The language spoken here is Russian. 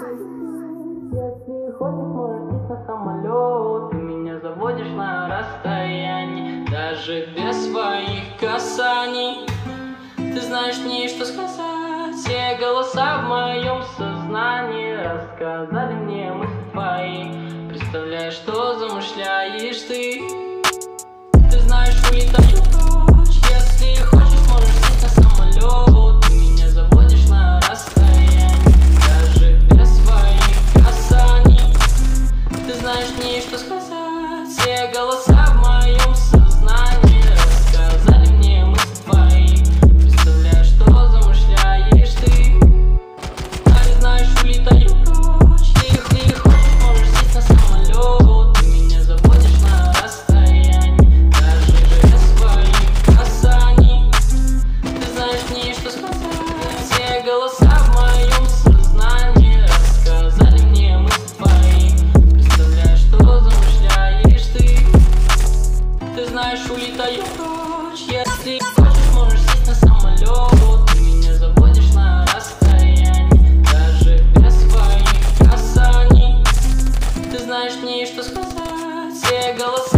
Если хочешь, можешь сесть на самолет Ты меня заводишь на расстоянии Даже без своих касаний Ты знаешь мне, что сказать Все голоса в моем сознании Рассказали мне мысли Представляешь, что замышляешь ты Ты знаешь, улетаю знаешь что сказать Все голоса улетаю прочь Если хочешь, можешь сесть на самолет Ты меня заводишь на расстоянии Даже без своих касаний. Ты знаешь мне, что сказать. Все голоса